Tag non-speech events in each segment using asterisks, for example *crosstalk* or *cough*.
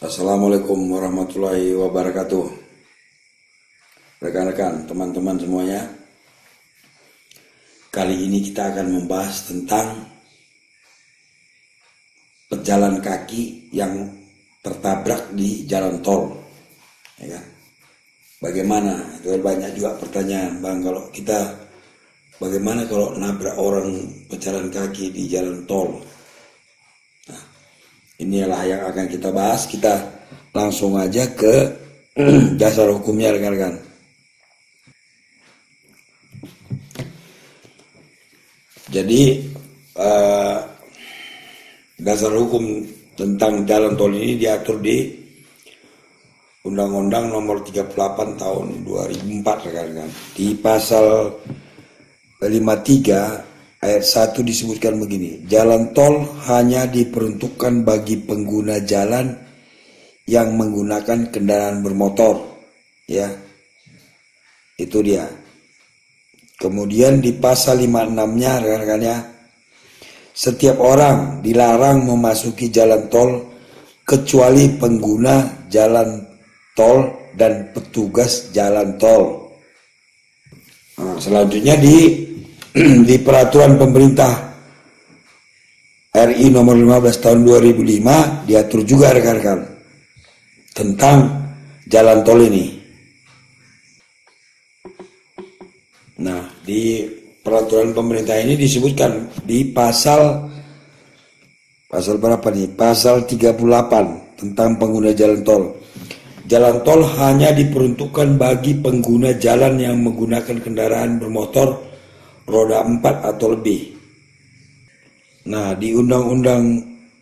Assalamualaikum warahmatullahi wabarakatuh. Rekan-rekan, teman-teman semuanya. Kali ini kita akan membahas tentang pejalan kaki yang tertabrak di jalan tol. Ya kan? Bagaimana? Itu banyak juga pertanyaan, Bang, kalau kita bagaimana kalau nabrak orang pejalan kaki di jalan tol? Inilah yang akan kita bahas. Kita langsung aja ke *clears throat* dasar hukumnya rekan-rekan. Jadi uh, dasar hukum tentang jalan tol ini diatur di Undang-Undang Nomor 38 Tahun 2004 rekan-rekan. Di pasal 53 ayat 1 disebutkan begini, jalan tol hanya diperuntukkan bagi pengguna jalan yang menggunakan kendaraan bermotor. Ya. Itu dia. Kemudian di pasal 56-nya rekan-rekannya setiap orang dilarang memasuki jalan tol kecuali pengguna jalan tol dan petugas jalan tol. Nah, selanjutnya di *clears throat* di peraturan pemerintah RI nomor 15 tahun 2005 diatur juga rekan-rekan tentang jalan tol ini. Nah, di peraturan pemerintah ini disebutkan di pasal pasal berapa nih? Pasal 38 tentang pengguna jalan tol. Jalan tol hanya diperuntukkan bagi pengguna jalan yang menggunakan kendaraan bermotor roda 4 atau lebih. Nah, di Undang-Undang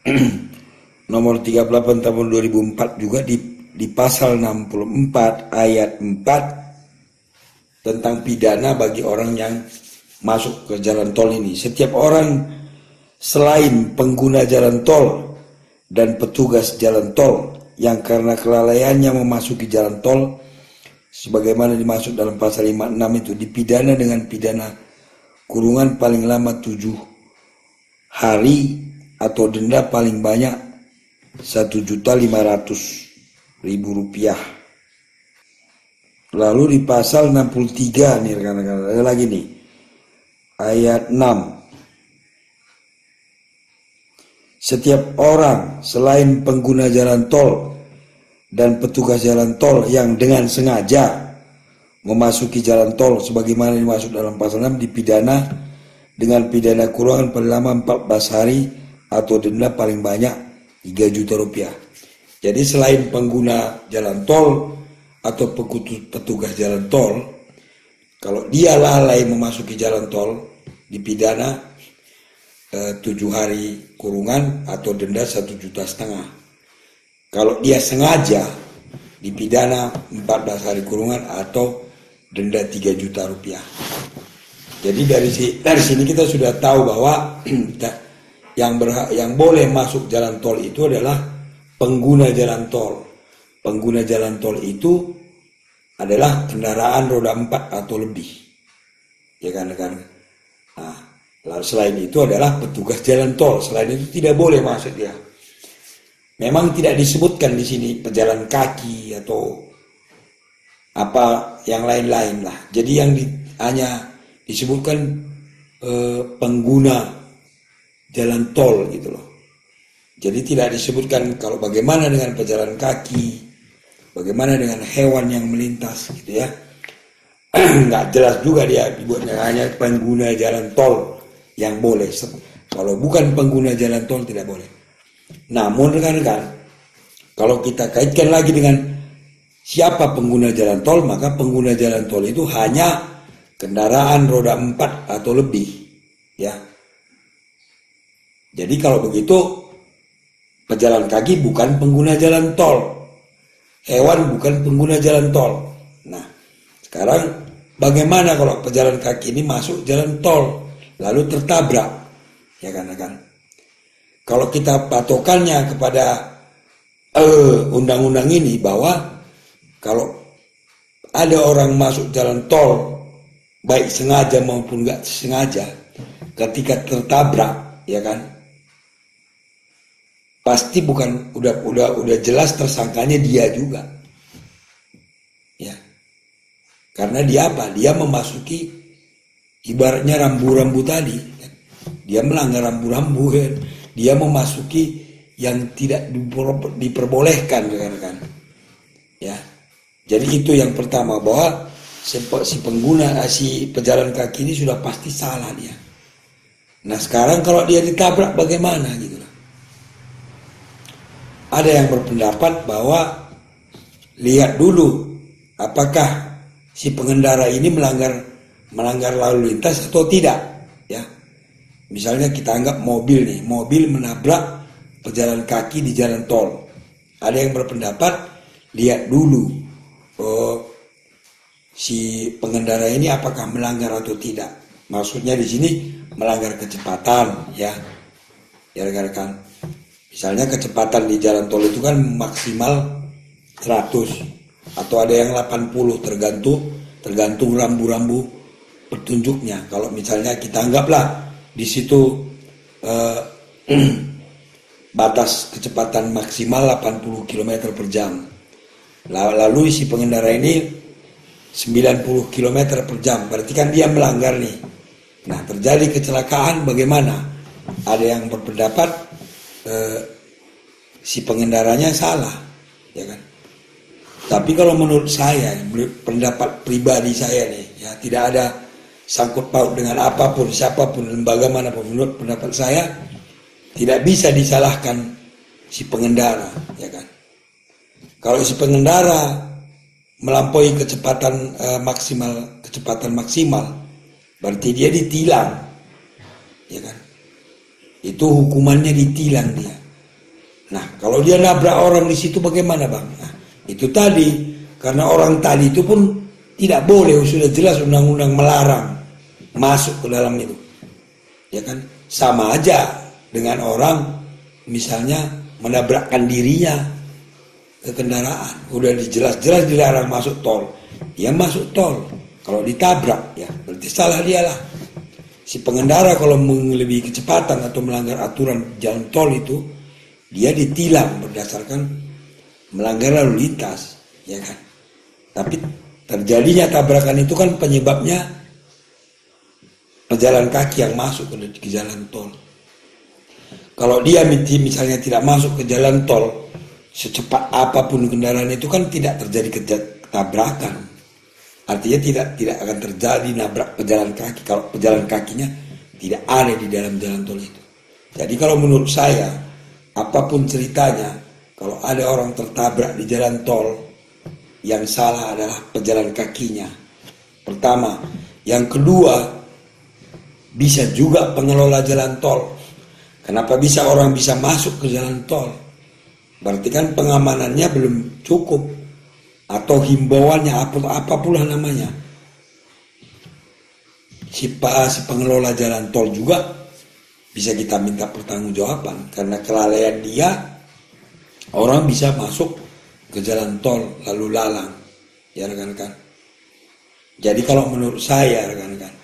*clears throat* nomor 38 tahun 2004 juga di, di pasal 64 ayat 4 tentang pidana bagi orang yang masuk ke jalan tol ini. Setiap orang selain pengguna jalan tol dan petugas jalan tol yang karena kelalaiannya memasuki jalan tol sebagaimana dimaksud dalam pasal 56 itu dipidana dengan pidana kurungan paling lama tujuh hari atau denda paling banyak satu juta lima ratus ribu rupiah. Lalu di pasal 63 nih rekan-rekan. Ada lagi nih. Ayat 6 setiap orang selain pengguna jalan tol dan petugas jalan tol yang dengan sengaja memasuki jalan tol sebagaimana dimaksud dalam pasal 6 dipidana dengan pidana kurungan paling lama 14 hari atau denda paling banyak 3 juta rupiah. Jadi selain pengguna jalan tol atau petugas jalan tol, kalau dia lalai memasuki jalan tol dipidana eh, 7 hari kurungan atau denda 1 juta setengah. Kalau dia sengaja dipidana 14 hari kurungan atau denda 3 juta rupiah. Jadi dari si, dari sini kita sudah tahu bahwa *clears throat* yang berhak yang boleh masuk jalan tol itu adalah pengguna jalan tol. Pengguna jalan tol itu adalah kendaraan roda 4 atau lebih. Ya kan kan. Nah, selain itu adalah petugas jalan tol. Selain itu tidak boleh masuk dia. Memang tidak disebutkan di sini pejalan kaki atau apa yang lain-lain lah. Jadi yang di, hanya disebutkan e, pengguna jalan tol gitu loh. Jadi tidak disebutkan kalau bagaimana dengan pejalan kaki, bagaimana dengan hewan yang melintas gitu ya. *clears throat* Nggak jelas juga dia dibuatnya hanya pengguna jalan tol yang boleh. Kalau bukan pengguna jalan tol tidak boleh. Namun rekan-rekan, kalau kita kaitkan lagi dengan siapa pengguna jalan tol, maka pengguna jalan tol itu hanya kendaraan roda empat atau lebih. Ya. Jadi kalau begitu pejalan kaki bukan pengguna jalan tol. Hewan bukan pengguna jalan tol. Nah, sekarang bagaimana kalau pejalan kaki ini masuk jalan tol lalu tertabrak? Ya kan, kan? Kalau kita patokannya kepada eh, undang-undang ini bahwa kalau ada orang masuk jalan tol baik sengaja maupun nggak sengaja ketika tertabrak ya kan? Pasti bukan udah udah udah jelas tersangkanya dia juga. Ya. Karena dia apa? Dia memasuki ibaratnya rambu-rambu tadi. Dia melanggar rambu-rambu kan dia memasuki yang tidak diperbolehkan kan ya jadi itu yang pertama bahwa si pengguna si pejalan kaki ini sudah pasti salah dia. Nah sekarang kalau dia ditabrak bagaimana gitu ada yang berpendapat bahwa lihat dulu apakah si pengendara ini melanggar melanggar lalu lintas atau tidak ya. Misalnya kita anggap mobil nih mobil menabrak pejalan kaki di jalan tol. Ada yang berpendapat lihat dulu oh, si pengendara ini apakah melanggar atau tidak maksudnya di sini melanggar kecepatan ya ya rekan-rekan Misalnya kecepatan di jalan tol itu kan maksimal 100 atau ada yang 80 tergantung tergantung rambu-rambu petunjuknya. Kalau misalnya kita anggaplah di situ eh, *clears throat* batas kecepatan maksimal 80 km per jam. Lalu si pengendara ini 90 km per jam, berarti kan dia melanggar nih. Nah terjadi kecelakaan bagaimana? Ada yang berpendapat eh, si pengendaranya salah, ya kan? Tapi kalau menurut saya, pendapat pribadi saya nih, ya tidak ada sangkut paut dengan apa pun, siapa pun, lembaga mana pun. Menurut pendapat saya, tidak bisa disalahkan si pengendara, ya kan? Kalau si pengendara melampaui kecepatan uh, maksimal, kecepatan maksimal, berarti dia ditilang, ya kan? itu hukumannya ditilang dia. Nah, kalau dia nabrak orang di situ bagaimana bang? Nah, itu tadi karena orang tadi itu pun tidak boleh sudah jelas undang-undang melarang masuk ke dalam itu, ya kan? Sama aja dengan orang misalnya menabrakkan dirinya ke kendaraan, udah dijelas-jelas dilarang masuk tol, dia masuk tol. Kalau ditabrak ya berarti salah dia lah. Si pengendara kalau melebihi kecepatan atau melanggar aturan jalan tol itu dia ditilang berdasarkan melanggar lalu lintas ya kan? Tapi terjadinya tabrakan itu kan penyebabnya pejalan kaki yang masuk ke, jalan tol. Kalau dia misalnya tidak masuk ke jalan tol secepat apa pun kendaraan itu kan tidak terjadi tabrakan Artinya tidak tidak akan terjadi nabrak pejalan kaki kalau pejalan kakinya tidak ada di dalam jalan tol itu. Jadi kalau menurut saya apa pun ceritanya kalau ada orang tertabrak di jalan tol yang salah adalah pejalan kakinya. Pertama, yang kedua bisa juga pengelola jalan tol. Kenapa bisa orang bisa masuk ke jalan tol? Berarti kan pengamanannya belum cukup. Atau himbauannya apa apa pula namanya? Si, si pengelola jalan tol juga bisa kita minta pertanggungjawaban. Karena kelalaian dia orang bisa masuk ke jalan tol lalu lalang. Ya rekan-rekan. Jadi kalau menurut saya rekan-rekan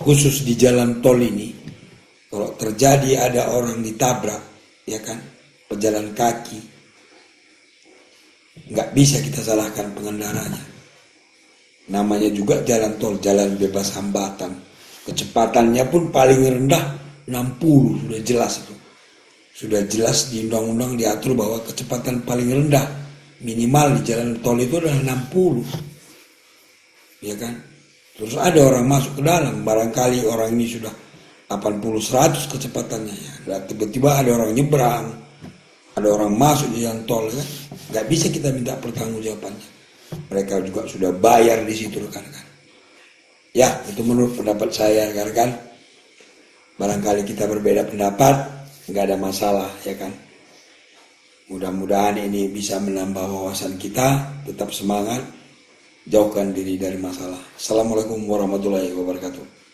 khusus di jalan tol ini kalau terjadi ada orang ditabrak ya kan pejalan kaki nggak bisa kita salahkan pengendaranya. Namanya juga jalan tol, jalan bebas hambatan. Kecepatannya pun paling rendah 60 sudah jelas itu. Sudah jelas di undang-undang diatur bahwa kecepatan paling rendah minimal di jalan tol itu adalah 60. Ya kan? Terus ada orang masuk ke dalam, barangkali orang ini sudah 80 100 kecepatannya ya. Tiba-tiba ada orang nyebrang, ada orang masuk di jalan tol kan? Nggak bisa kita minta pertanggungjawabannya. Mereka juga sudah bayar di situ rekan-rekan. Ya itu menurut pendapat saya rekan-rekan. Barangkali kita berbeda pendapat nggak ada masalah ya kan? Mudah-mudahan ini bisa menambah wawasan kita tetap semangat jauhkan diri dari masalah. Assalamualaikum warahmatullahi wabarakatuh